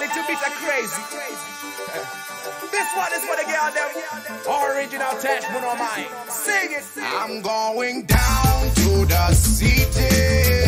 little bit of crazy. This one is for the girl them. Original touch, but no mind. Sing it. I'm going down to the city.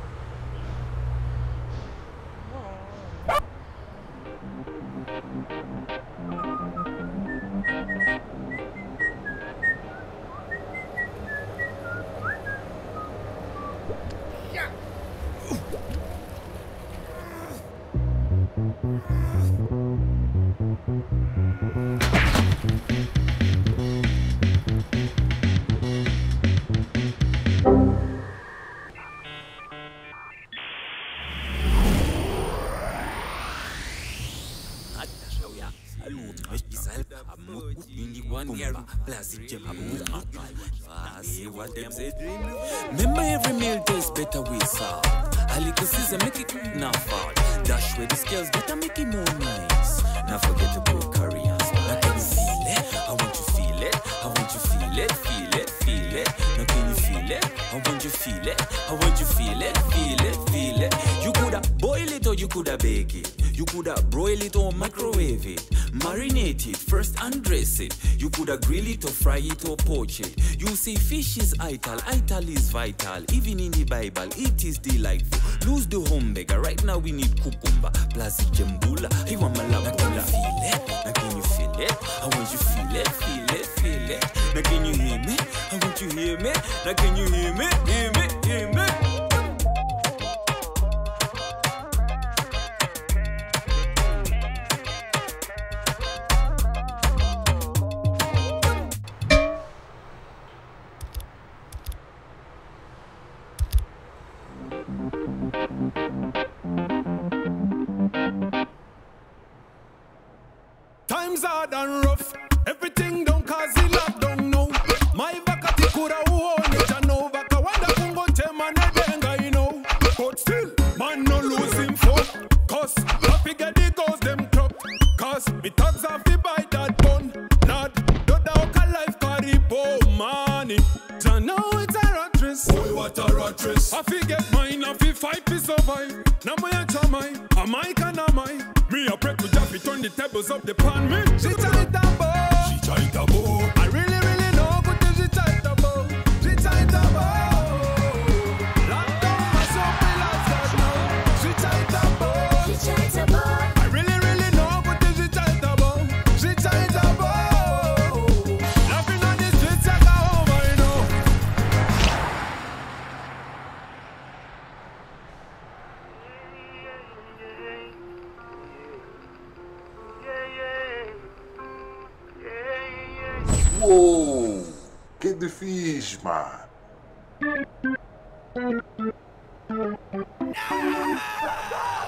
I'm gonna meet my baby. I'm gonna tell her I love her. Remember every meal tastes better with salt. A little season make it not fall. Dash where the scales better make it more nice. Now forget and salt. Now can you feel it? I want you feel it. I want you feel it, feel it, feel it. Now can you feel it? I want you feel it. I want you feel it, feel it, feel it. You coulda boil it you coulda bake it. You coulda broil it or microwave it. Marinate it, first undress it. You coulda grill it or fry it or poach it. You say fish is ital, ital is vital. Even in the Bible, it is delightful. Lose the home beggar. Right now we need cucumber, plus jambula. Hey, want my love, can you feel it? Now can you feel it? I want you feel it, feel it, feel it. Now can you hear me? I want you hear me. Now can you hear me? Hear me, hear me. Hard and rough. Everything don't cause the lockdown now. My vakati coulda won it and no vaka wanda kungo tema na denga you know. But still, man no lose him fuck. Cause I figure the goals them top. Cause me thugs have to buy that bun. Lad, do the life carry po money. So now it's a rat race. Boy, what a rat race. I forget mine, I feel fight to survive. Now my chamai, am I can am a Jaffy turn the tables up the pan me. She tight Uou! Que difícil, mano.